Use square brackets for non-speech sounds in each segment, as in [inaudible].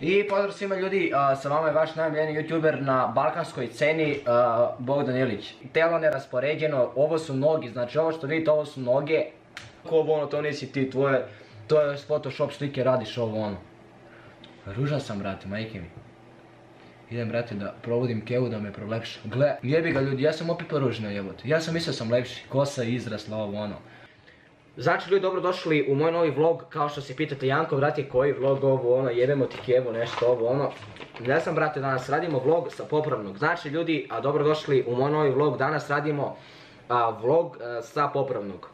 I pozdrav svima ljudi, a, sa vama je vaš najmiljeni youtuber na balkanskoj sceni, Bogdan Ilić. Telo neraspoređeno, ovo su nogi, znači ovo što vidite ovo su noge. Ko ono, to nisi ti, tvoje, to je Photoshop slike, radiš ovo ono. Ružan sam brate, majke mi. Idem brate da provodim kevu da me prolepša. Gle, jebi ga ljudi, ja sam opet poružno jebote. Ja sam mislio sam lepši, kosa izrasla ovo ono. Znači ljudi dobro došli u moj novi vlog, kao što se pitate Janko, brate koji vlog ovo ono, jebemo ti kevu, nešto ovo ono. Ne znam brate, danas radimo vlog sa popravnog. Znači ljudi, a dobro došli u moj novi vlog, danas radimo a, vlog a, sa popravnog.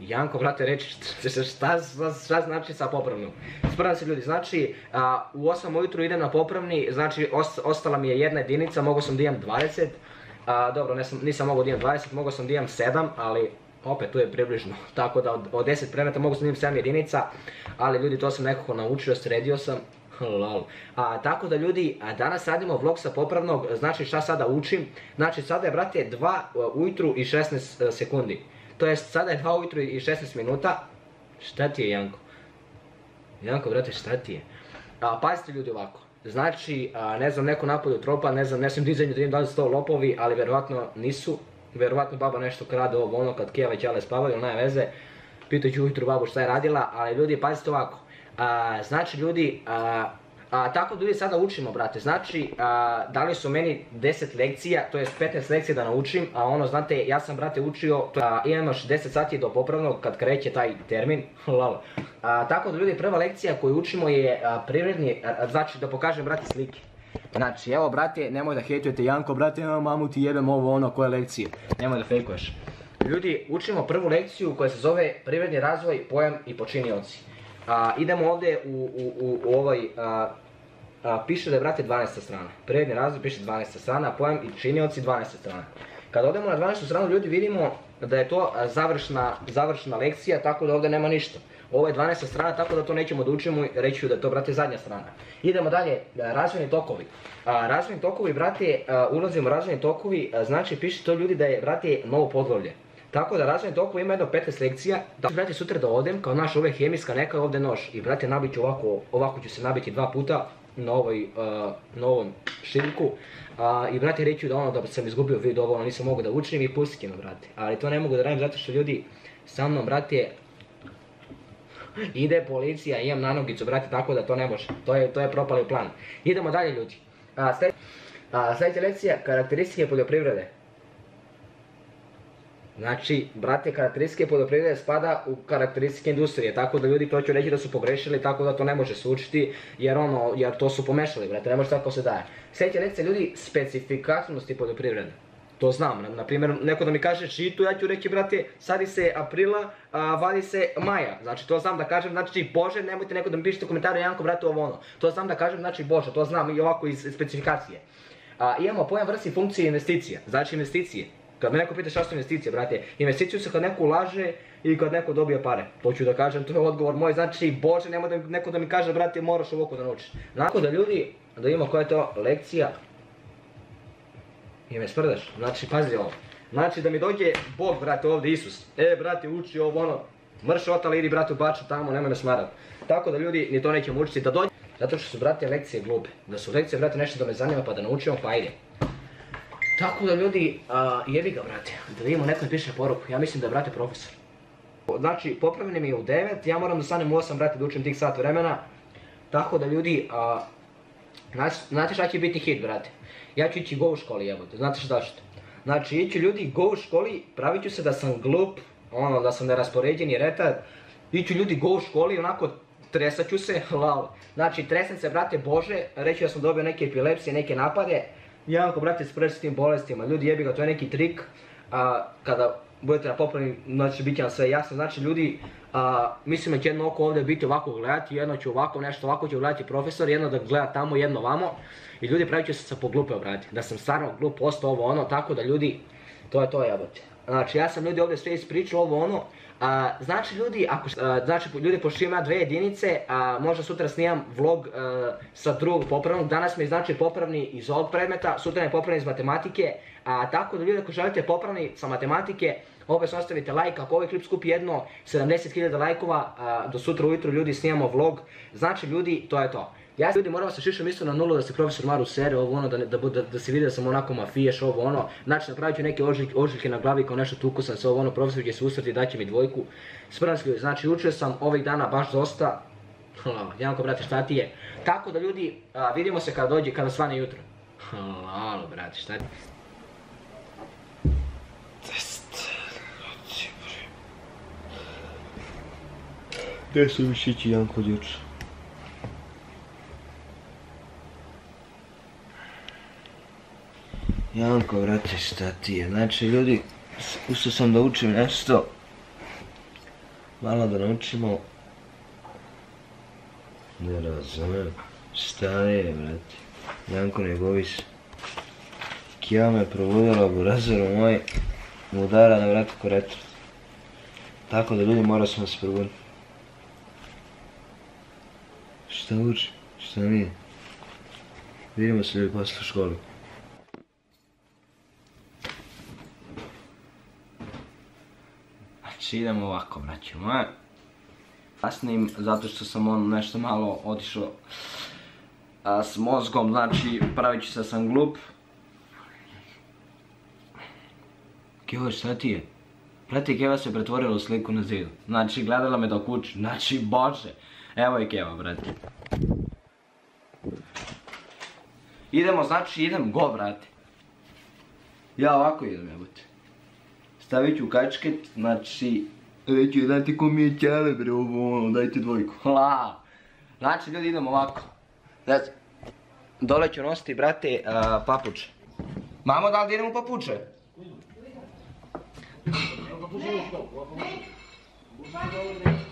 Janko, brate, reći šta, šta, znači sa popravnom. Spravo se ljudi, znači a, u 8 ujutru idem na popravni, znači os, ostala mi je jedna jedinica, mogao sam da imam 20. A, dobro, nisam, nisam mogao da imam 20, mogao sam da imam 7, ali opet tu je približno. [laughs] Tako da od, od 10 predmeta mogu sam imam 7 jedinica, ali ljudi to sam nekako naučio, sredio sam. [laughs] A, tako da ljudi, danas radimo vlog sa popravnog, znači šta sada učim? Znači sada je, brate, 2 ujutru i 16 sekundi. To jest sada je 2 ujutru i 16 minuta. Šta ti je Janko? Janko, brate, šta ti je? A, pazite ljudi ovako. Znači, ne znam, neko napolju tropa, ne znam, ne znam dizajnju da im da li to lopovi, ali verovatno nisu. Verovatno baba nešto krade ovo ono kad Kijava i Ćale spavaju, veze. Pitajući ujutru babu šta je radila, ali ljudi, pazite ovako. Znači ljudi, a, tako ljudi sada učimo, brate. Znači, dali su meni 10 lekcija, to je 15 lekcija da naučim, a ono, znate, ja sam, brate, učio, imam još 10 sati do popravnog kad kreće taj termin, [laughs] tako da ljudi, prva lekcija koju učimo je a, znači da pokažem, brate, slike. Znači, evo, brate, nemoj da hejtujete Janko, brate, evo, mamu ti jebem ovo, ono, koje lekcije. Nemoj da fejkuješ. Ljudi, učimo prvu lekciju koja se zove privredni razvoj, pojam i počinioci. A, idemo ovdje u, a, piše da je brate 12 strana. Prednji razvoj piše 12 strana, pojam i činioci 12 strana. Kad odemo na 12 stranu ljudi vidimo da je to završna lekcija, tako da ovdje nema ništa. Ovo je 12 strana, tako da to nećemo da učimo, reći ću da je to, brate, zadnja strana. Idemo dalje, a, razvojni tokovi. Razvojni tokovi, brate, a, ulazimo u razvojni tokovi, a, znači piše to ljudi da je, brate, novo poglavlje. Tako da razvojni tokovi ima jedno 15 lekcija. Da, brate, sutra da odem, kao naš ove hemijska, neka je ovdje nož. I, brate, nabit ću ovako, ovako ću se nabiti dva puta, na ovoj, na ovom šiljku. Uh, I brate reću da ono da sam izgubio vid ovo, ono nisam mogao da učim i pustit me brate. Ali to ne mogu da radim zato što ljudi sa mnom brate ide policija, imam nanogicu brate tako da to ne može. To je, to je propali plan. Idemo dalje ljudi. Uh, sljedeća, sljedeća lekcija, karakteristike poljoprivrede. Znači, brate, karakteristike poljoprivrede spada u karakteristike industrije, tako da ljudi to ću reći da su pogrešili, tako da to ne može se učiti, jer ono, jer to su pomešali, brate, ne može tako se daje. Sljedeća lekcija ljudi, specifikačnosti poljoprivrede. To znam, na, primjer, neko da mi kaže šitu, ja ću reći, brate, sadi se aprila, a vadi se maja. Znači, to znam da kažem, znači, bože, nemojte neko da mi pišete u komentaru, Janko, brate, ovo ono. To znam da kažem, znači, bože, to znam i ovako iz specifikacije. A, imamo pojam vrsti funkcije investicija, znači investicije. Kad me neko pita šta su investicije, brate, investiciju se kad neko ulaže i kad neko dobije pare. To ću da kažem, to je odgovor moj, znači, bože, nemoj da neko da mi kaže, brate, moraš ovako da naučiš. Nakon da ljudi, da imamo koja je to lekcija, i me sprdaš, znači, pazi ovo. Znači da mi dođe Bog, brate, ovdje Isus. E, brate, uči ovo, ono, mrš otali, idi, brate, u tamo, nemoj me smarat. Tako da ljudi, ni to nećemo učiti, da dođe. Zato što su, brate, lekcije glupe. Da su lekcije, brate, nešto da me zanima, pa da naučimo, pa ajde. Tako da ljudi, a, jebi ga brate, da vidimo neko piše poruku, ja mislim da je brate profesor. Znači, popravljeni mi je u 9, ja moram da stanem u 8 brate da učim tih sat vremena. Tako da ljudi, znači, znate šta će biti hit brate? Ja ću ići go u školi jebote, znate šta zašto? Znači, iću ljudi go u školi, pravit ću se da sam glup, ono, da sam neraspoređen i retard. Iću ljudi go u školi, onako, tresat ću se, [laughs] lal. Znači, tresem se, brate, bože, reći da sam dobio neke epilepsije, neke napade. Janko, brate, spreš s tim bolestima, ljudi jebi ga, to je neki trik. A, kada budete na znači bit će vam sve jasno. Znači ljudi, mislim da će jedno oko ovdje biti ovako gledati, jedno će ovako nešto, ovako će gledati profesor, jedno da gleda tamo, jedno vamo. I ljudi pravit će se sa poglupe brate, da sam stvarno glup postao ovo ono, tako da ljudi, to je to jebote. Znači ja sam ljudi ovdje sve ispričao ovo ono, znači ljudi, ako, znači ljudi pošto imam dve jedinice, a možda sutra snimam vlog sa drugog popravnog, danas mi znači popravni iz ovog predmeta, sutra je popravni iz matematike, a tako da ljudi ako želite popravni sa matematike, se ostavite like, ako ovaj klip skupi jedno 70.000 lajkova, do sutra ujutro ljudi snimamo vlog, znači ljudi, to je to. Ja ljudi moramo se šišom isto na nulu da se profesor Maru sere, ovo ono, da, da, da, se vidi da sam onako mafiješ, ovo ono. Znači napravit ću neke ožiljke, na glavi kao nešto tuku sam se, ovo ono, profesor će se usrti i daće mi dvojku. Ljudi, znači učio sam ovih dana baš dosta. Janko, brate, šta ti je? Tako da ljudi, vidimo se kada dođe, kada svane jutro. Halo, brate, šta ti? Gdje su mišići Janko jučer? Janko, vrate, šta ti je? Znači, ljudi, ustao sam da učim nešto. Malo da naučimo. Ne razumem. Šta je, vrate? Janko njegovis. Kija me probudila, burazeru moj. Mu udara na vratu retro. Tako da ljudi morao sam se probuditi. Šta uči? Šta nije? Vidimo se ljudi posle u školi. Znači idemo ovako, braćo moje. Kasnim, zato što sam on nešto malo otišao s mozgom, znači pravit ću se sam glup. Keva, šta ti je? Prati, Keva se pretvorila u sliku na zidu. Znači, gledala me dok uči. Znači, bože. Evo je Keva, brate. Idemo, znači, idem, go, brate. Ja ovako idem, jebote. Stavit ću kačket, znači... Reću, dajte ko mi je ćale, bre, ovo, ono, dajte dvojku. [laughs] La. Znači, ljudi, idemo ovako. Znači, dole ću nositi, brate, a, papuče. Mamo, da li da idemo u papuče? Ne,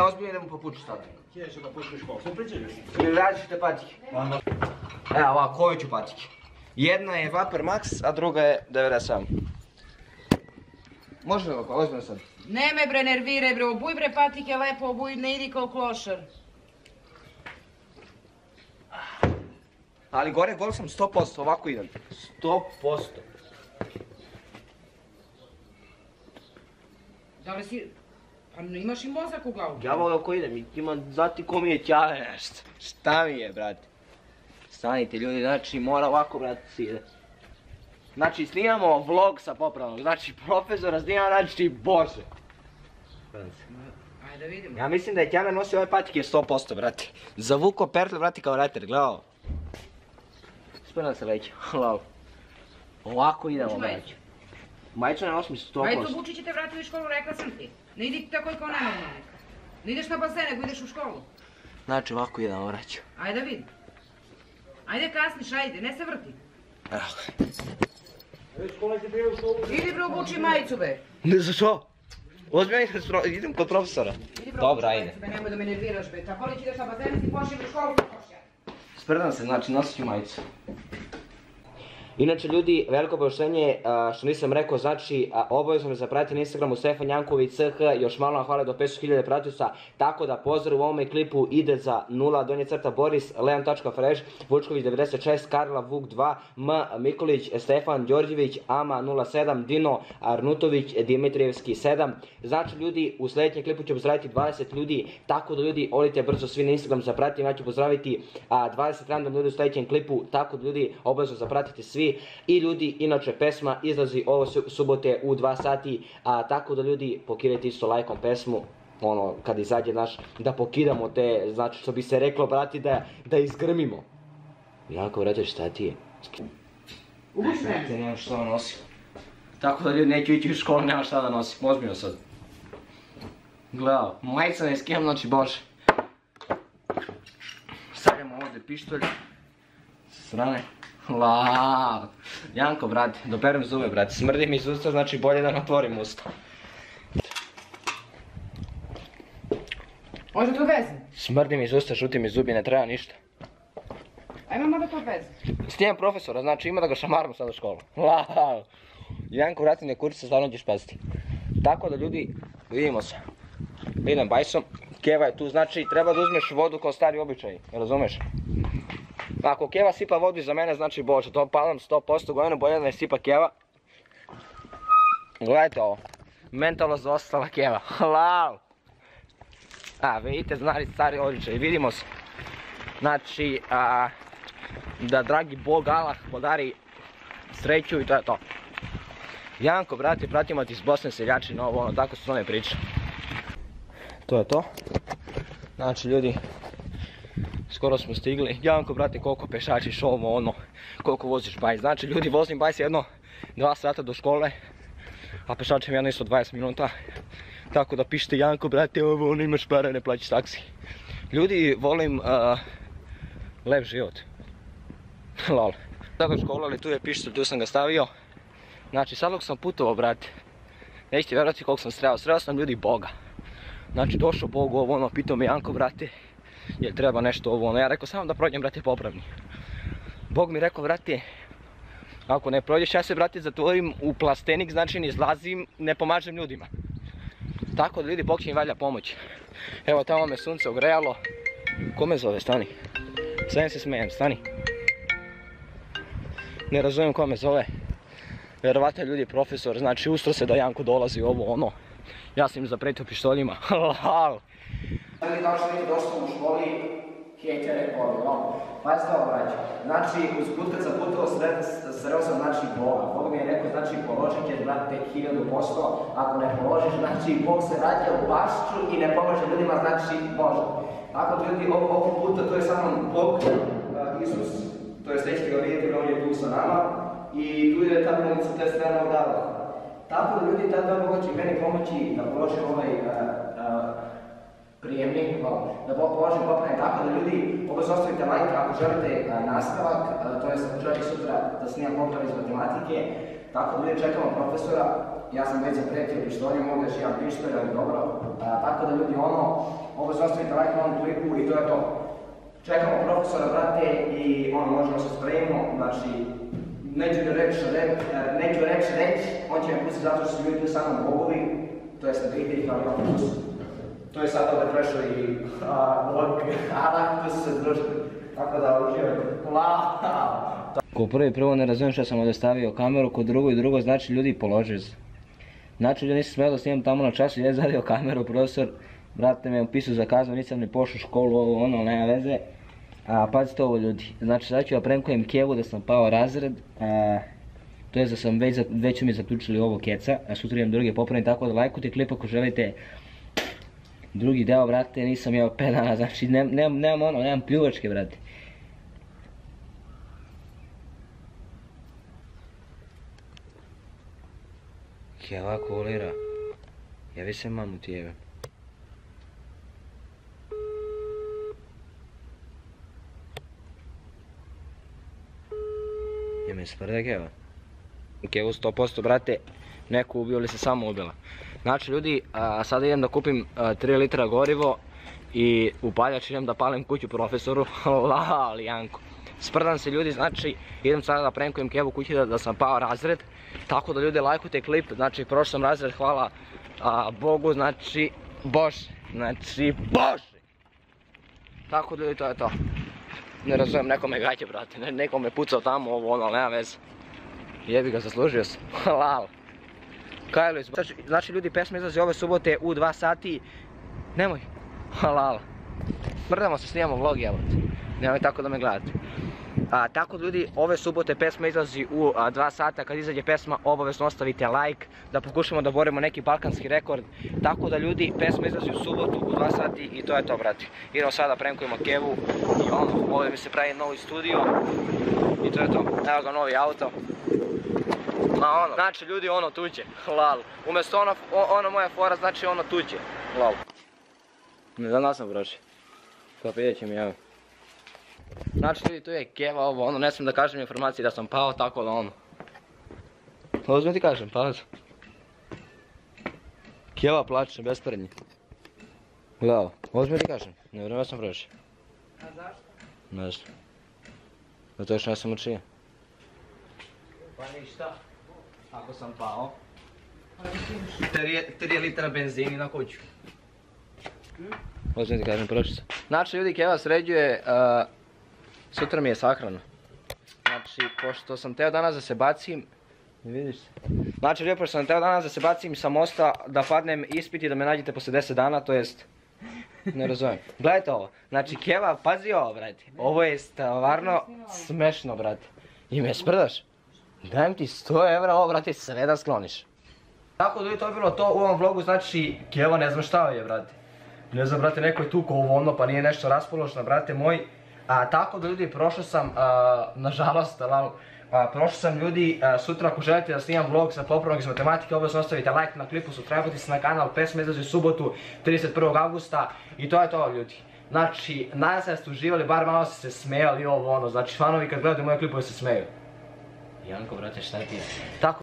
ozbiljno idemo u papuče sad. Ili različite patike. Evo ovako, koju ću patike? Jedna je Vapor Max, a druga je 97. Može li ovako, ozbiljno sad? Ne me bre nerviraj bre, obuj bre patike lepo, obuj, ne idi kao klošar. Ali gore gol sam 100%, ovako idem. 100%. Da li si... Pa imaš i mozak u glavu? Ja ovako idem i imam znati ko mi je ćale nešto. Šta mi je, brate? Stanite ljudi, znači mora ovako, brate, se ide. Znači snimamo vlog sa popravnog, znači profesora snima, znači bože. Ajde vidimo. Ja mislim da je Tjana nosio ove patike 100%, brate. Zavuko pertle, brate, kao rater, gledao. Spremam se već, [laughs] hvala. Ovako idemo, brate. Majicu ne nosim 100%. Ajde to Vučić će te vratiti u školu, rekla sam ti. Ne idi tako kao nenormalnik. Ne ideš na bazen, nego ideš u školu. Znači ovako idemo, braću. Ajde da vidim. Ajde kasniš, ajde, ne se vrti. Evo. Idi bre obuči majicu be. Ne za što? Ozbiljno idem, kod profesora. Idi bre obuči ajde. majicu be, nemoj da me nerviraš be. Tako li ti ideš na bazen i ti pošli u školu, kako ja. Spredam se, znači nosit ću majicu. Inače ljudi, veliko poštenje što nisam rekao, znači obavezno me zapratite na Instagramu Stefan Janković CH, još malo nam hvale do 500.000 pratioca, tako da pozdrav u ovome klipu ide za 0, donje crta Boris, Leon.fresh, Vučković 96, Karla Vuk 2, M, Mikolić, Stefan Đorđević, Ama 07, Dino, Arnutović, Dimitrijevski 7. Znači ljudi, u sljedećem klipu ću pozdraviti 20 ljudi, tako da ljudi, odite brzo svi na Instagram zapratite, ja ću pozdraviti a, 20 random ljudi u sljedećem klipu, tako da ljudi, obavezno zapratite svi. I ljudi, inače pesma izlazi ovo su- subote u 2 sati, a tako da ljudi, pokidajte isto lajkom pesmu, ono, kad izađe naš, da pokidamo te, znači što bi se reklo, brati, da, da izgrmimo. Jako, brate, šta ti je? Me. Brate, nemam šta da nosim. Tako da ljudi neću ići u školu, nemam šta da nosim, ozbiljno sad. Gledao, majica ne skijam, znači bože. Stavljamo ovdje pištolj. Sa strane. La. Janko, brate, doperem zube, brate. Smrdi mi iz usta, znači bolje da otvorim usta. Može to veze? Smrdi mi iz usta, šuti mi zubi, ne treba ništa. Ajmo malo to veze. Stijem profesora, znači ima da ga šamarnu sad u školu. La. Janko, vrati ne kurica, stvarno ćeš paziti. Tako da ljudi, vidimo se. Idem bajsom. Keva je tu, znači treba da uzmeš vodu kao stari običaj, razumeš? Ako Keva sipa vodu iza mene, znači bože, to palam 100% godinu, bolje da ne sipa Keva. Gledajte ovo. Mentalno zaostala Keva. [laughs] Lau. A, vidite, znali stari običaj, vidimo se. Znači, a, da dragi Bog Allah podari sreću i to je to. Janko, brate, pratimo ti iz Bosne seljači, no ono, tako su one priče. To je to. Znači, ljudi, skoro smo stigli. Janko, brate, koliko pešačiš ovo, ono, koliko voziš bajs. Znači, ljudi, vozim bajs jedno, dva sata do škole, a pešačem jedno isto 20 minuta. Tako da pišite Janko, brate, ovo, ono, imaš para, ne plaćaš taksi. Ljudi, volim lep život. [laughs] Lol. Tako škola, ali tu je pištolj, tu sam ga stavio. Znači, sad dok sam putovao, brate, nećete vjerovati koliko sam sreo. Sreo sam ljudi Boga. Znači, došao Bog ovo, ono, pitao me Janko, brate, jel treba nešto ovo, ono. Ja rekao, samo da prođem, brate, popravni. Bog mi rekao, brate, ako ne prođeš, ja se, brate, zatvorim u plastenik, znači ne izlazim, ne pomažem ljudima. Tako da ljudi, Bog će im valja pomoći. Evo, tamo me sunce ogrejalo. Ko me zove, stani. Sve se smijem, stani. Ne razumijem ko me zove. Vjerovatno je ljudi profesor, znači ustro se da Janko dolazi ovo ono. Ja sam im zapretio pištoljima. [laughs] Ali kao što vidite došli u školi, hejtere poli, no. Pazite ovo braćo. Znači, uz put kad sam putovao sreo sam znači Boga. Bog mi je rekao, znači položit ćeš brate hiljadu posto, ako ne položiš, znači Bog se rađa u bašću i ne pomaže ljudima, znači Bože. Tako da ljudi, ovog puta to je samo Bog, Isus, to jest nećete ga vidjeti, on je tu sa nama i tu je ta bolnica te strane odavde. Tako da ljudi, tada Bog će meni pomoći da položim ovaj uh, prijemnik, da položim popravljanje tako da ljudi, ovo ostavite like ako želite uh, nastavak, to jest ako želite sutra da snimam poprav iz matematike, tako da ljudi čekamo profesora, ja sam već zapretio pištoljem, mogu još jedan pištolj, ali dobro, tako da ljudi ono, ovo ostavite like na ovom klipu i to je to. Čekamo profesora, brate, i ono, možemo se spremimo, znači, neću reći reći, neću reći reći, on će me pustiti zato što su ljudi tu samo bogovi, to jest na Twitterih, ali on pust. To je sad ovdje prešao i su se družili, tako da uživajte. Ko prvi prvo ne razumijem što sam ovdje stavio kameru, ko drugo i drugo znači ljudi položili se. Znači ljudi nisam smjela da snimam tamo na času, je zadio kameru, profesor, brate me upisao za kaznu, nisam ni pošao u školu, ovo ono, nema veze. A, pazite ovo ljudi, znači sad ću ja prenkujem Kevu da sam pao razred, to je da sam već, već mi zaključili ovo keca, a sutra imam druge popravim, tako da lajkujte klip ako želite drugi deo, brate, nisam jeo 5 dana, znači nemam, ono, nemam pljuvačke, brate. Keva kolera, javi se mamu ti jebem. Je me sprde Keva? Kevu 100% brate, neku ubio ili se samo ubila. Znači ljudi, a, sada idem da kupim a, 3 litra gorivo i u paljač idem da palim kuću profesoru, [laughs] lali Janko. Sprdam se ljudi, znači idem sada da prenkujem Kevu kući da, sam pao razred. Tako da ljudi lajkujte klip, znači prošao sam razred, hvala a, Bogu, znači Bože, znači Bože! Tako da ljudi to je to. Ne razumijem, neko me gaće brate, ne, neko me pucao tamo, ovo ono, nema veze. Jebi ga, zaslužio sam, [laughs] lal. Kajlo, znači, znači ljudi, pesma izlazi ove subote u 2 sati. Nemoj, [laughs] halal. Mrdamo se, snimamo vlog, jebote. Nemoj tako da me gledate. A, tako ljudi, ove subote pesma izlazi u 2 sata, kad izađe pesma obavezno ostavite like, da pokušamo da borimo neki balkanski rekord. Tako da ljudi, pesma izlazi u subotu u 2 sati i to je to, brati. Idemo sada prenkujemo Kevu i ono, ovdje mi se pravi novi studio. I to je to, evo ga novi auto. Ma ono, znači ljudi ono tuđe, lal. Umjesto ono, ono moja fora znači ono tuđe, lal. Ne znam da sam prošli. Pa vidjet će mi evo. Znači ljudi tu je keva ovo, ono ne smijem da kažem informacije da sam pao tako da ono. Ozmi ti kažem, pao sam. Keva plače, besparednji. Gledao, ozmi ti kažem, ne vjerujem da sam prošli. A zašto? Ne znam. Zato što ja sam učio. Pa ništa. Ako sam pao. 3 litra benzini na kuću. Možda ti kažem, prošli sam. Znači ljudi, Keva sređuje, uh, sutra mi je sahrana. Znači, pošto sam teo danas da se bacim, ne vidiš se. Znači, lijepo što sam teo danas da se bacim sa mosta, da padnem ispit i da me nađete posle 10 dana, to jest Ne razumijem. Gledajte ovo, znači Keva, pazi ovo, brate. Ovo je stvarno smešno, brate. I me sprdaš? Dajem ti 100 evra, ovo, brate, sve da skloniš. Tako da je to bilo to u ovom vlogu, znači Keva ne znam šta je, brate. Ne znam, brate, neko je tuko ovo ono, pa nije nešto raspoloženo, brate moj. A tako da ljudi, prošao sam, nažalost, lal, prošao sam ljudi, a, sutra ako želite da snimam vlog sa popravnog iz matematike, obavezno ostavite like na klipu, subscribe se na kanal, pesma izlazi u subotu, 31. augusta i to je to ljudi. Znači, nadam se da ste uživali, bar malo ste se smijali i ovo ono, znači fanovi kad gledaju moje klipove se smeju. Janko, brate, šta ti je? Tako